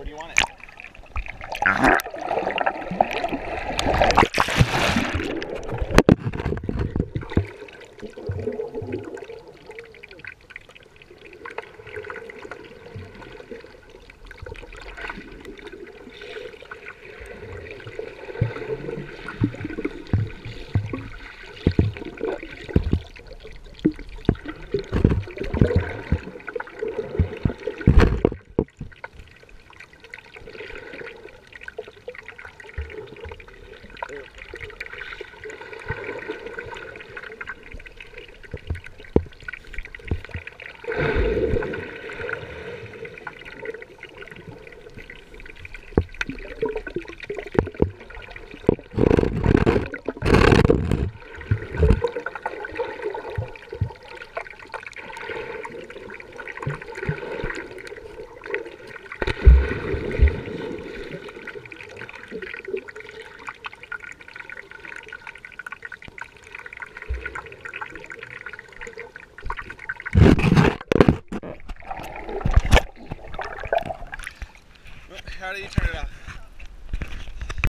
Where do you want it? How How do you turn it off.